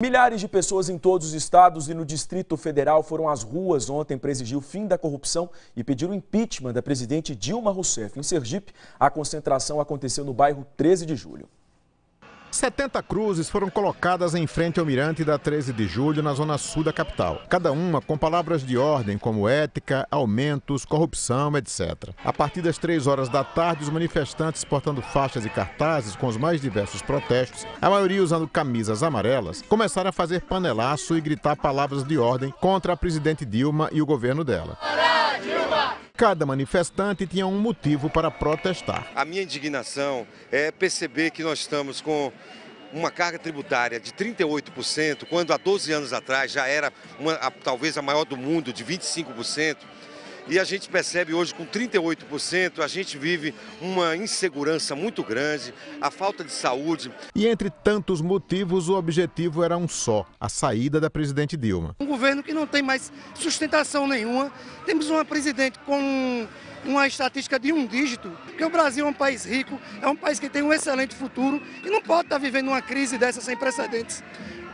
Milhares de pessoas em todos os estados e no Distrito Federal foram às ruas ontem para exigir o fim da corrupção e pedir o impeachment da presidente Dilma Rousseff. Em Sergipe, a concentração aconteceu no bairro 13 de Julho. 70 cruzes foram colocadas em frente ao mirante da 13 de julho, na zona sul da capital. Cada uma com palavras de ordem como ética, aumentos, corrupção, etc. A partir das 3 horas da tarde, os manifestantes portando faixas e cartazes com os mais diversos protestos, a maioria usando camisas amarelas, começaram a fazer panelaço e gritar palavras de ordem contra a presidente Dilma e o governo dela. Cada manifestante tinha um motivo para protestar. A minha indignação é perceber que nós estamos com uma carga tributária de 38%, quando há 12 anos atrás já era uma, a, talvez a maior do mundo, de 25%. E a gente percebe hoje com 38%, a gente vive uma insegurança muito grande, a falta de saúde. E entre tantos motivos, o objetivo era um só: a saída da presidente Dilma. Um governo que não tem mais sustentação nenhuma. Temos uma presidente com uma estatística de um dígito, porque o Brasil é um país rico, é um país que tem um excelente futuro e não pode estar vivendo uma crise dessa sem precedentes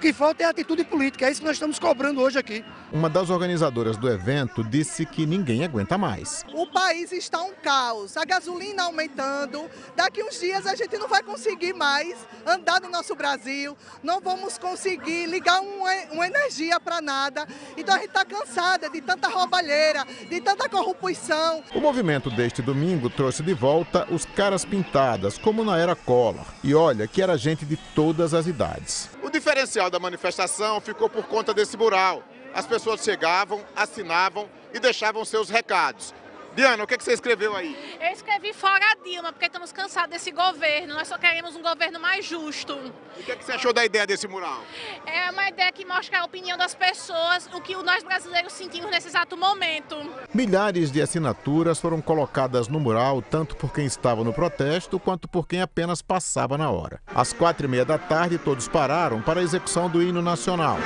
que falta é atitude política, é isso que nós estamos cobrando hoje aqui. Uma das organizadoras do evento disse que ninguém aguenta mais. O país está um caos, a gasolina aumentando, daqui uns dias a gente não vai conseguir mais andar no nosso Brasil, não vamos conseguir ligar uma, uma energia para nada, então a gente está cansada de tanta roubalheira, de tanta corrupção. O movimento deste domingo trouxe de volta os caras pintadas, como na era Collor. E olha que era gente de todas as idades. Diferencial da manifestação ficou por conta desse mural. As pessoas chegavam, assinavam e deixavam seus recados. Diana, o que, que você escreveu aí? Eu escrevi fora a Dilma, porque estamos cansados desse governo. Nós só queremos um governo mais justo. E o que, que você achou da ideia desse mural? É uma ideia que mostra a opinião das pessoas, o que nós brasileiros sentimos nesse exato momento. Milhares de assinaturas foram colocadas no mural, tanto por quem estava no protesto, quanto por quem apenas passava na hora. Às quatro e meia da tarde, todos pararam para a execução do hino nacional.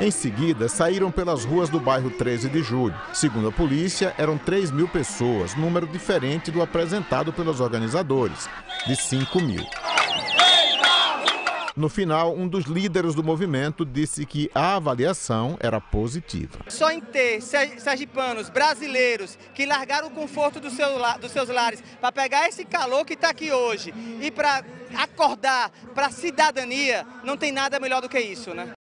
Em seguida, saíram pelas ruas do bairro 13 de Julho. Segundo a polícia, eram 3 mil pessoas, número diferente do apresentado pelos organizadores, de 5 mil. No final, um dos líderes do movimento disse que a avaliação era positiva. Só em ter sergipanos brasileiros que largaram o conforto do seu, dos seus lares para pegar esse calor que está aqui hoje e para acordar para a cidadania, não tem nada melhor do que isso, né?